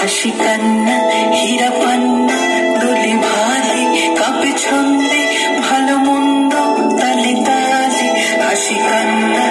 হাসি কান্না হীরা ভালো মন্দ তালে তালে হাসি কান্না।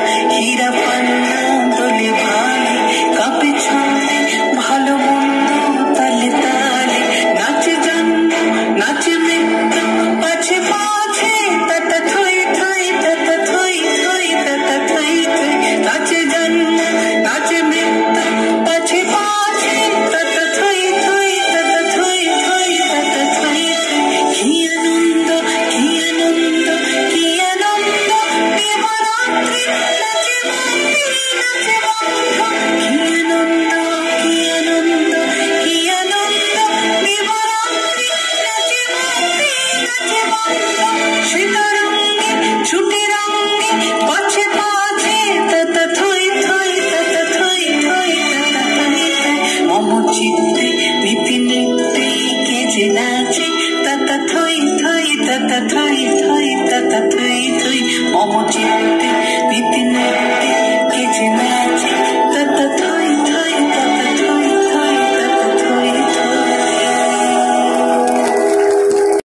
naci, naci, tata tui, tui, tata tui, tui, tata tui, tui, momo